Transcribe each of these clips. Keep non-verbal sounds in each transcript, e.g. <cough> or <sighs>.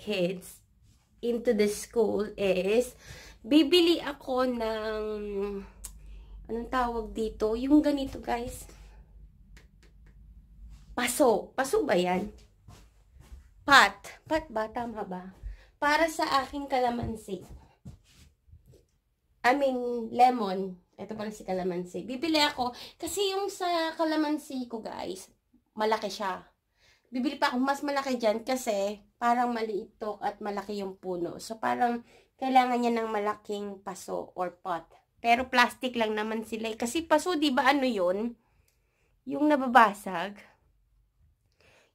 kids into the school is, bibili ako ng, anong tawag dito? Yung ganito, guys. Paso. Paso ba yan? Pat. Pat ba? Tama ba? Para sa aking kalamansi. I mean, lemon. Ito pala si kalamansi. Bibili ako. Kasi yung sa kalamansi ko, guys, malaki siya. Bibili pa ako mas malaki dyan kasi parang maliit to at malaki yung puno. So, parang kailangan niya ng malaking paso or pot. Pero plastic lang naman sila. Eh. Kasi paso, di ba ano yun? Yung nababasag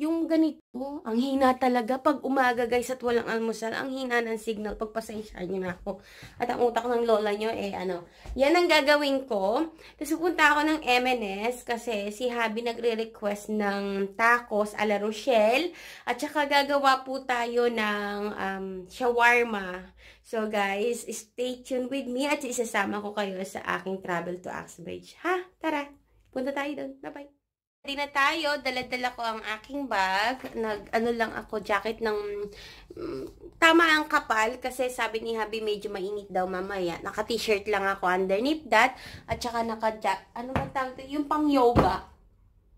yung ganito, ang hina talaga. Pag umaga guys at walang almusal, ang hina ng signal. Pagpasensya nyo na ako. At ang utak ng lola nyo, eh ano. Yan ang gagawin ko. Tapos pupunta ako ng M&S kasi si Habi nagre-request ng tacos a la Rochelle. At saka gagawa po tayo ng um, shawarma. So guys, stay tuned with me at isasama ko kayo sa aking travel to Axbridge. Ha? Tara, punta tayo doon. Bye-bye. Ready na tayo. Daladala ko ang aking bag. Nag, ano lang ako, jacket ng um, tama ang kapal kasi sabi ni Habi medyo mainit daw mamaya. Naka-t-shirt lang ako underneath that. At saka naka ano ba tawag Yung pang yoga.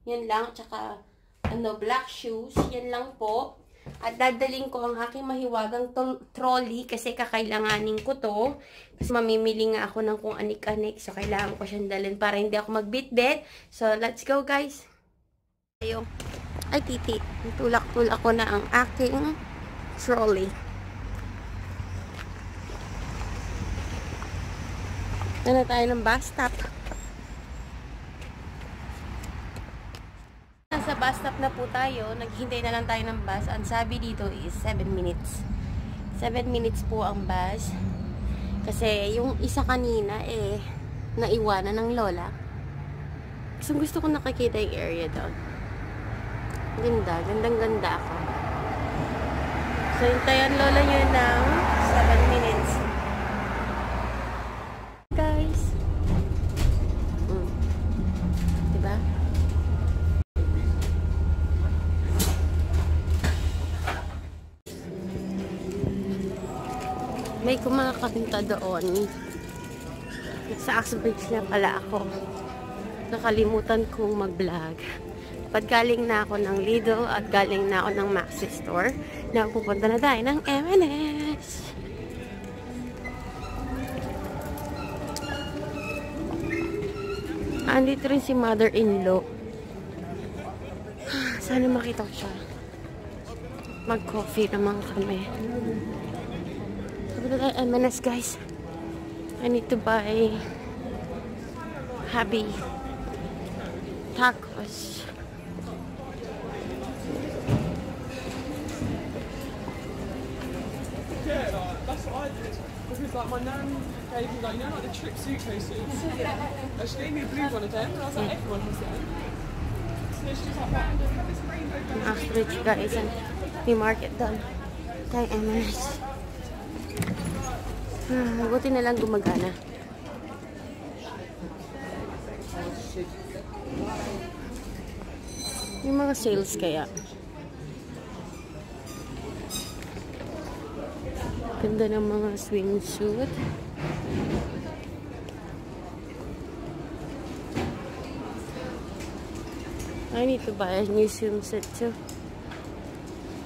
Yan lang. At saka ano, black shoes. Yan lang po. At dadaling ko ang aking mahiwagang trolley kasi kakailanganin ko to. Kasi mamimili nga ako ng kung anik-anik. So, kailangan ko siyang dalhin para hindi ako magbitbit. So, let's go guys! Tayo. Ay, titi. Tulak-tulak ko na ang aking trolley. Na tayo ng bus stop. Nasa bus stop na po tayo. Naghihintay na lang tayo ng bus. Ang sabi dito is 7 minutes. 7 minutes po ang bus. Kasi yung isa kanina eh naiwanan ng lola. Gusto gusto ko nakakita yung area doon. Ganda. Gandang-ganda ako. So, hintayan lola nyo ng 7 minutes. Guys. Mm. Diba? May kumakanta doon. Sa Axbridge na pala ako. Nakalimutan kong mag-vlog. Pag galing na ako ng Lido at galing na ako ng Maxi Store, na pupunta na tayo ng M&S. Andito rin si mother-in-law. <sighs> Sana makita ko siya. Mag-coffee naman kami. Sabi tayo M&S guys. I need to buy happy tacos. Because like my nan gave me like you know like the trip suitcases. And she gave me a blue one of them, and I was like, everyone has them. So she was like, random, have this rainbow. Ostrich guys, and may market doon. Kay M&S. Ah, buti na lang gumagana. Yung mga sales kaya. Ganda ng mga swimsuit. I need to buy a new swimsuit too.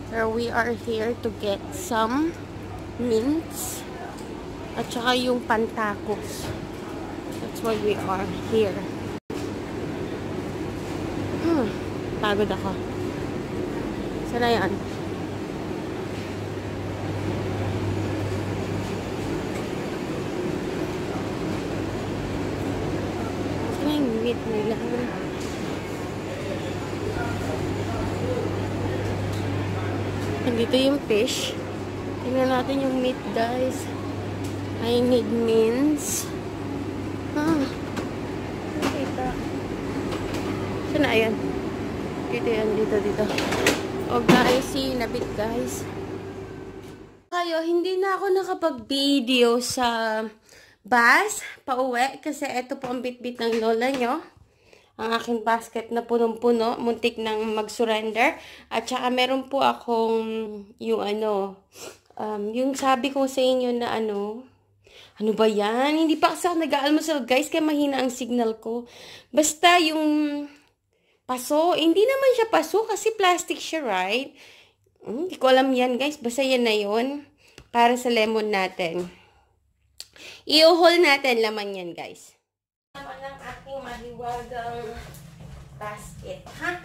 So we are here to get some mints at saka yung pantacos. That's why we are here. Hmm, pagod ako. Sana yan? Meat nila. Nandito yung fish. Tingnan natin yung meat, guys. I need mince. Ah. Kita. Saan na yan? Dito yan, dito, dito. Oh, guys, see, nabit, guys. Kayo, hindi na ako nakapag-video sa bus, pauwi, kasi ito po ang bitbit ng lola nyo. ang aking basket na punong-puno, muntik nang mag-surrender. At saka meron po akong yung ano, um, yung sabi ko sa inyo na ano, ano ba yan? Hindi pa kasi ako nag-aalmusal guys, kaya mahina ang signal ko. Basta yung paso, hindi naman siya paso kasi plastic siya, right? Hmm, hindi ko alam yan guys, basta yan na yun. Para sa lemon natin. I-hole natin laman yan guys naman ang aking maliwagang basket, ha?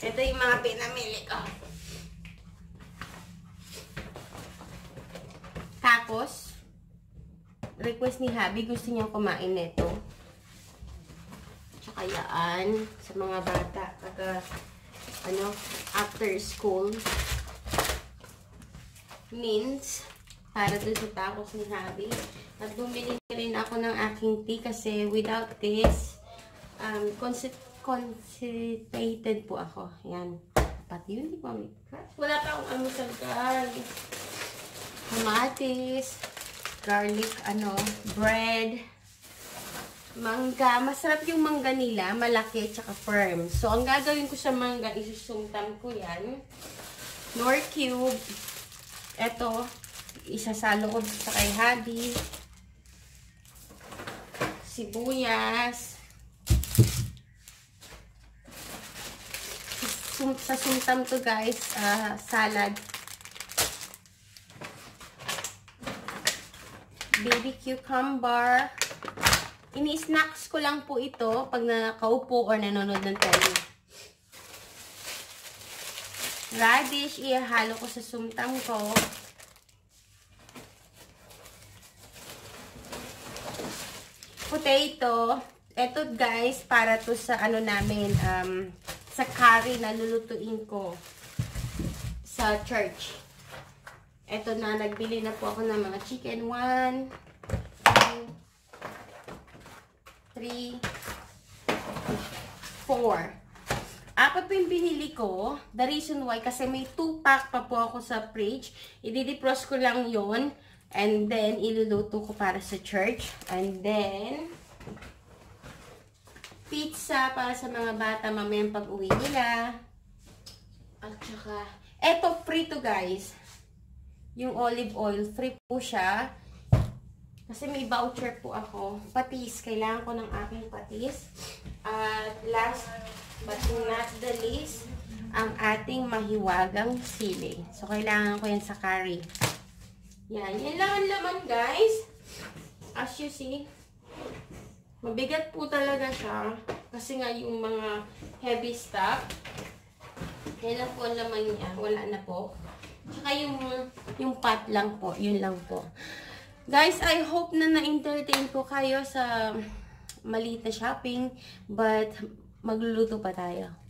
Ito yung mga pinamili ko. Tapos, request ni Habi, gusto niyang kumain nito. Tsaka yaan, sa mga bata, pag, ano, after school. Mints para dun sa tacos ni Habi. At bumili rin ako ng aking tea kasi without this, um, constipated po ako. Yan. Pati yun, di ko Wala pa akong amusal guys. Kamatis, garlic, ano, bread, mangga. Masarap yung mangga nila, malaki, tsaka firm. So, ang gagawin ko sa mangga, isusumtam ko yan. Nor cube. Ito, isasalo ko sa kay Hadi. Sibuyas. Sa sumtam to guys, uh, salad. Baby cucumber. Ini-snacks ko lang po ito pag nakaupo or nanonood ng TV. Radish, ihalo ko sa sumtam ko. Potato. Ito guys, para to sa ano namin, um, sa curry na lulutuin ko sa church. Ito na, nagbili na po ako ng mga chicken. 1, 2, 3, 4. Apat po yung binili ko. The reason why, kasi may 2 pack pa po ako sa fridge. I-defrost ko lang yon And then, iluluto ko para sa church. And then, pizza para sa mga bata mamayang pag-uwi nila. At saka, eto free to guys. Yung olive oil, free po siya. Kasi may voucher po ako. Patis, kailangan ko ng aking patis. At last but not the least, ang ating mahiwagang sili. So, kailangan ko yan sa curry. Yan. Yan lang ang laman, guys. As you see, mabigat po talaga siya. Kasi nga yung mga heavy stuff, yan lang po ang laman niya. Wala na po. Tsaka yung, yung pot lang po. Yun lang po. Guys, I hope na na-entertain ko kayo sa maliit na shopping. But, magluluto pa tayo.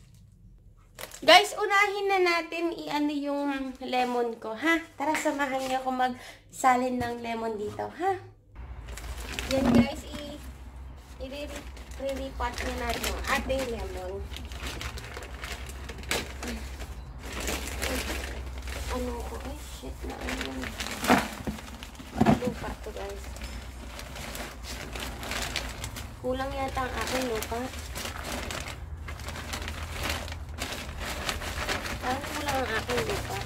Guys, unahin na natin i-ano yung lemon ko, ha? Tara, samahan niyo ako magsalin ng lemon dito, ha? Yan guys, i i-repot na natin yung ating lemon. Ano ko? Ay, shit na ano. Lupa to guys. Kulang yata ang aking lupa. Ang aking lupa.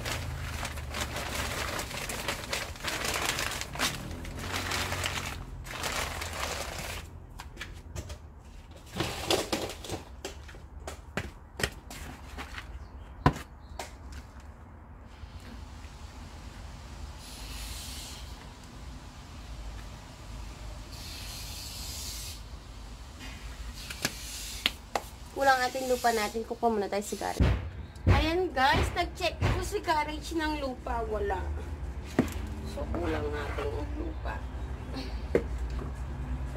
kulang ating lupa natin. Kukuha muna tayo sigarilyo. Guys, nag-check ko si garage ng lupa. Wala. So, kulang natin yung lupa.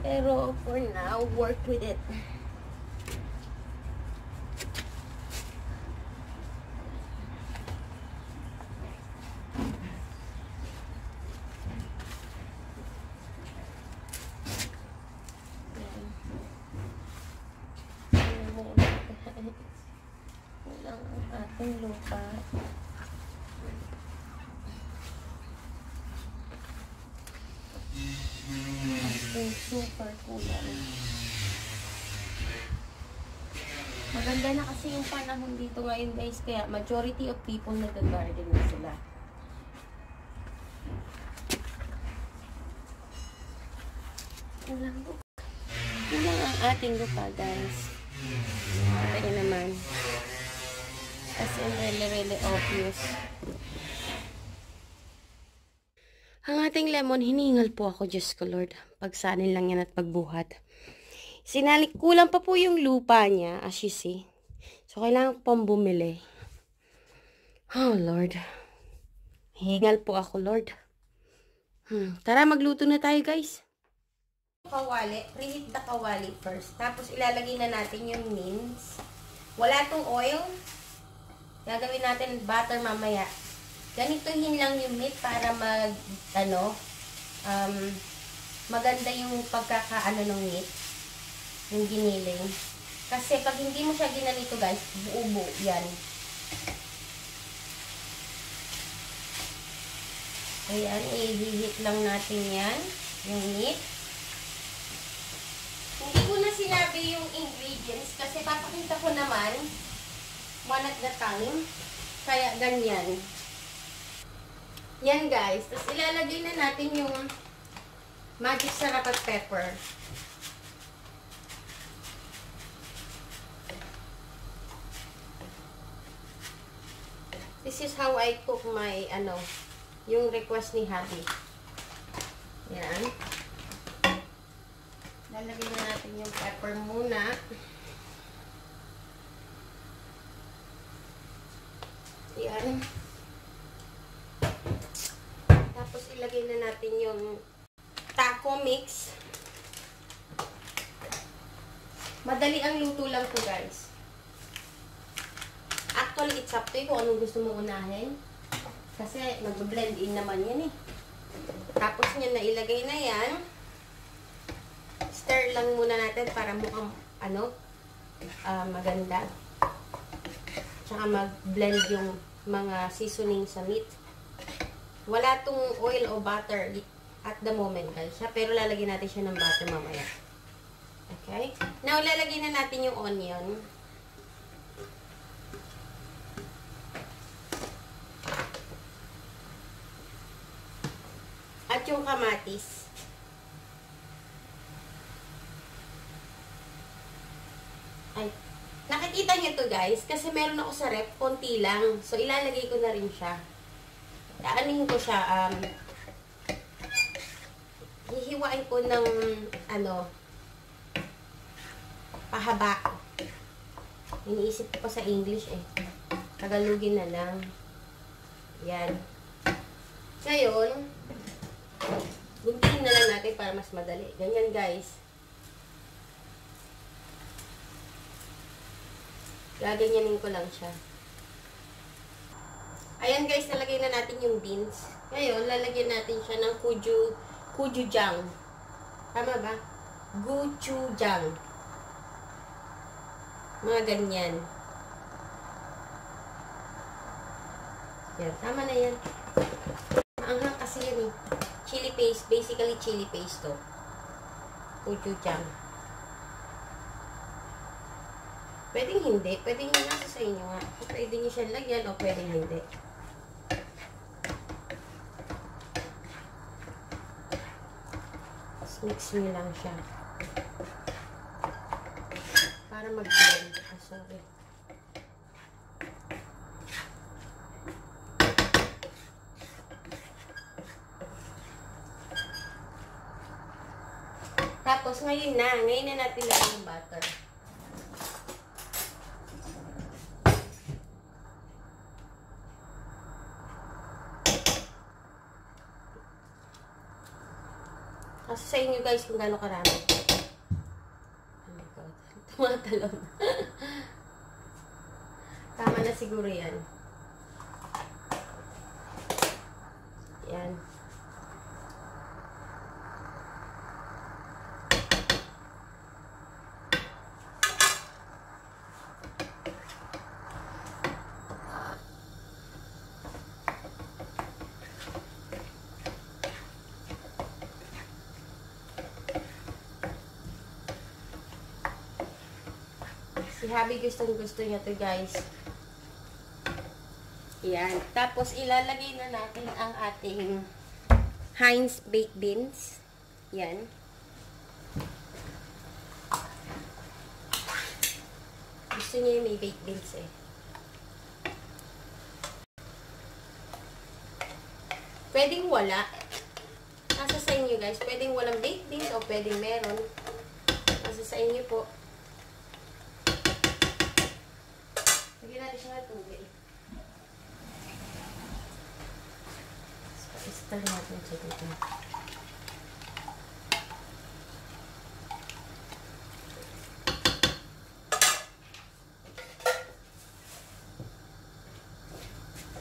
Pero for now, work with it. Ating lupa. Ating super kulang. Maganda na kasi yung panahon dito ngayon guys, kaya majority of people nag-garden na sila. Kulang lupa. Kulang ang ating lupa guys. Kaya naman. As in really really obvious. Ang ating lemon, hiningal po ako, Diyos ko Lord. Pagsanin lang yan at pagbuhat. Sinalik, kulang pa po yung lupa niya, as you see. So, kailangan ko pang bumili. Oh, Lord. Hingal po ako, Lord. Hmm. Tara, magluto na tayo, guys. Kawali, preheat the kawali first. Tapos, ilalagay na natin yung mince. Wala tong oil. Gagawin natin butter mamaya. Ganituhin lang yung meat para mag, ano, um, maganda yung pagkakaano ng meat. Yung giniling. Kasi pag hindi mo siya ginanito guys, buo-buo yan. Ayan, i-heat lang natin yan. Yung meat. Hindi ko na sinabi yung ingredients kasi papakita ko naman one at the time. Kaya ganyan. Yan guys. Tapos ilalagay na natin yung magic sarap at pepper. This is how I cook my, ano, yung request ni Habi. Yan. Lalagay na natin yung pepper muna. Yan. Tapos ilagay na natin yung taco mix. Madali ang luto lang to guys. Actually, it's up to you kung anong gusto mo unahin. Kasi mag-blend in naman yan eh. Tapos niya na ilagay na yan. Stir lang muna natin para mukhang ano, uh, maganda. Tsaka mag-blend yung mga seasoning sa meat. Wala tong oil o butter at the moment guys. Pero lalagyan natin siya ng butter mamaya. Okay? Now, lalagyan na natin yung onion. At yung kamatis. Ay, nakikita niyo to guys, kasi meron ako sa rep, konti lang. So, ilalagay ko na rin siya. Aanin ko siya, um, hihiwain ko ng, ano, pahaba. Iniisip ko pa sa English eh. Tagalogin na lang. Yan. Ngayon, guntingin na lang natin para mas madali. Ganyan guys. Gaganyanin ko lang siya. Ayan guys, nalagay na natin yung beans. Ngayon, lalagyan natin siya ng kuju, kujujang. Tama ba? Gochujang. Mga ganyan. Yan, tama na yan. Maanghang kasi yun eh. Chili paste, basically chili paste to. Gochujang. Pwedeng hindi. Pwedeng yun nasa sa inyo nga. Pwede nyo siya lagyan o pwedeng hindi. mix nyo lang siya. Para mag-blend. Ah, sorry. Tapos, ngayon na. Ngayon na natin lang yung butter. Kasi sa inyo guys kung gaano karami. Oh my God. Tumatalon. Tama na siguro yan. Yan. Habi gustong gusto niya to guys. Yan. Tapos ilalagay na natin ang ating Heinz baked beans. Yan. Gusto niya may baked beans eh. Pwedeng wala. Nasa sa inyo guys. Pwedeng walang baked beans o pwedeng meron. Nasa sa inyo po. Lagyan natin siya ng tubig. Istal natin siya dito.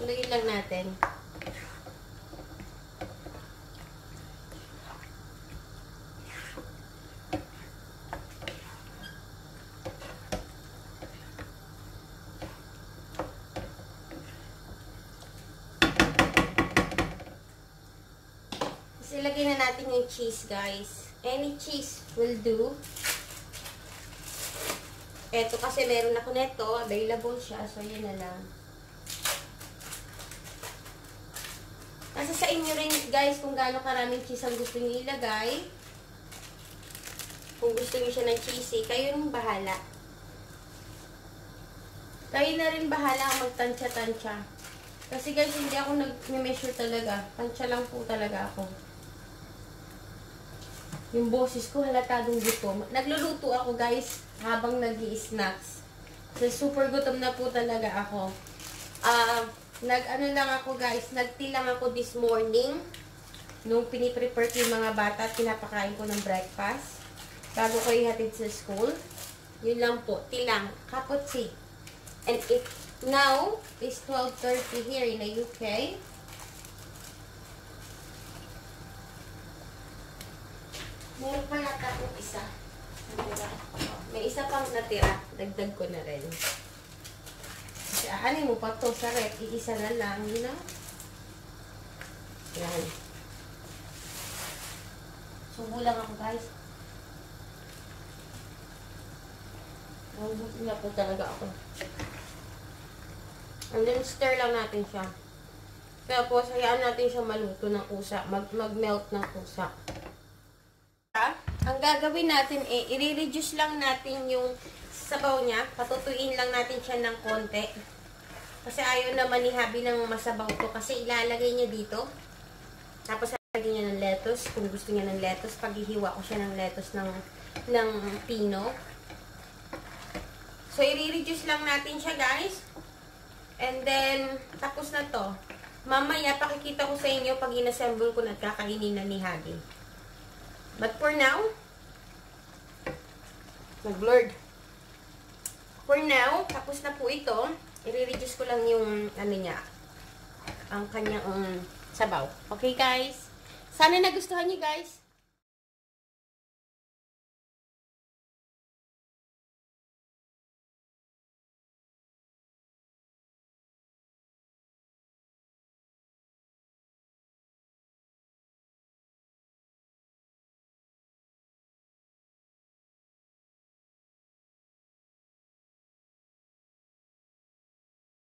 Lagyan lang natin. Tapos ilagay na natin yung cheese, guys. Any cheese will do. Eto kasi meron ako neto. Available siya. So, yun na lang. Nasa sa inyo rin, guys, kung gaano karaming cheese ang gusto niyo ilagay. Kung gusto niyo siya ng cheesy, kayo yung bahala. Kayo na rin bahala magtansya-tansya. Kasi guys, hindi ako nag-measure talaga. Tansya lang po talaga ako. Yung boses ko halatadong gutom. Nagluluto ako guys habang nag snacks So super gutom na po talaga ako. Ah, nag ano lang ako guys, nagtilang ako this morning nung piniprepare ko yung mga bata at pinapakain ko ng breakfast bago ko ihatid sa school. Yun lang po, tilang, kapot tea. And it now is 12.30 here in the UK. Meron pa yata itong isa. May isa pang natira. Dagdag ko na rin. Kasi aanin mo pa to sa rep. Iisa na lang. You know? Yan. Subo lang ako guys. Naubos na po talaga ako. And then stir lang natin siya. Tapos hayaan natin siya maluto ng kusa. Mag mag-melt ng kusa. Gagawin natin eh, i-reduce lang natin yung sabaw niya. Patutuin lang natin siya ng konti. Kasi ayaw naman ni Habi ng masabaw to. Kasi ilalagay niya dito. Tapos lalagay niya ng lettuce. Kung gusto niya ng lettuce, paghihiwa ko siya ng lettuce ng, ng pino. So, i-reduce lang natin siya, guys. And then, tapos na to. Mamaya, pakikita ko sa inyo pag inassemble ko na kakainin na ni Habi. But for now, nag-blurred. For now, tapos na po ito. I-reduce ko lang yung, ano niya, ang kanyang um, sabaw. Okay, guys? Sana nagustuhan niyo, guys.